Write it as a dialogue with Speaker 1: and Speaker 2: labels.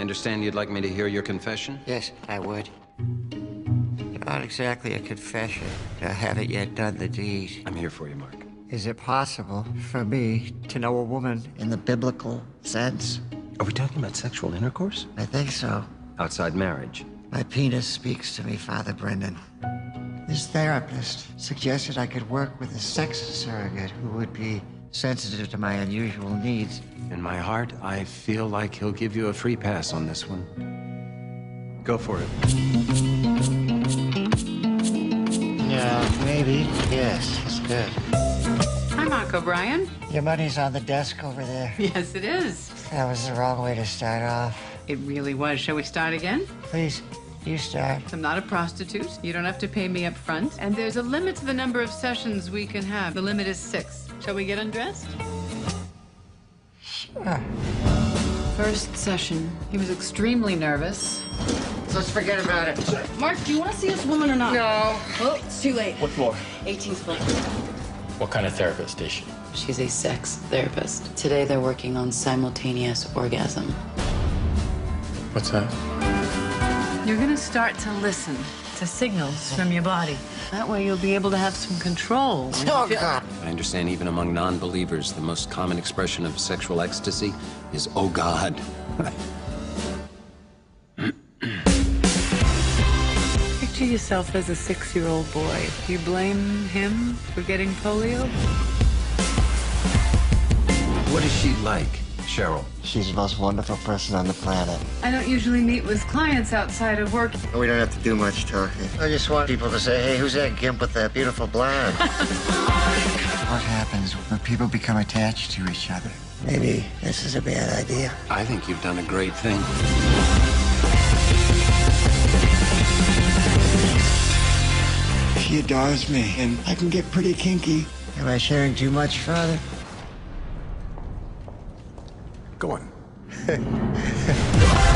Speaker 1: understand you'd like me to hear your confession?
Speaker 2: Yes, I would. Not exactly a confession. I haven't yet done the deed.
Speaker 1: I'm here for you, Mark.
Speaker 2: Is it possible for me to know a woman in the biblical sense?
Speaker 1: Are we talking about sexual intercourse?
Speaker 2: I think so.
Speaker 1: Outside marriage?
Speaker 2: My penis speaks to me, Father Brendan. This therapist suggested I could work with a sex surrogate who would be sensitive to my unusual needs.
Speaker 1: In my heart, I feel like he'll give you a free pass on this one. Go for it.
Speaker 2: Yeah, maybe. Yes, it's good.
Speaker 3: Hi, Mark O'Brien.
Speaker 2: Your money's on the desk over there.
Speaker 3: Yes, it is.
Speaker 2: That was the wrong way to start off.
Speaker 3: It really was. Shall we start again?
Speaker 2: Please, you start.
Speaker 3: I'm not a prostitute. You don't have to pay me up front. And there's a limit to the number of sessions we can have. The limit is six. Shall we get undressed?
Speaker 2: Sure.
Speaker 3: First session, he was extremely nervous.
Speaker 2: Let's forget about it.
Speaker 4: Mark, do you want to see this woman or not?
Speaker 2: No.
Speaker 4: Oh, it's too late.
Speaker 5: What floor?
Speaker 4: 18th floor.
Speaker 5: What kind of therapist is she?
Speaker 6: She's a sex therapist. Today they're working on simultaneous orgasm.
Speaker 5: What's that?
Speaker 3: You're gonna start to listen to signals from your body. That way you'll be able to have some control.
Speaker 2: Oh, God.
Speaker 1: I understand even among non believers, the most common expression of sexual ecstasy is, oh God.
Speaker 3: Picture yourself as a six-year-old boy. Do you blame him for getting polio?
Speaker 1: What is she like, Cheryl?
Speaker 2: She's the most wonderful person on the planet.
Speaker 3: I don't usually meet with clients outside of work.
Speaker 2: We don't have to do much talking. I just want people to say, hey, who's that gimp with that beautiful blonde? what happens when people become attached to each other? Maybe this is a bad idea.
Speaker 1: I think you've done a great thing.
Speaker 7: She adores me, and I can get pretty kinky.
Speaker 2: Am I sharing too much, Father?
Speaker 1: Go on.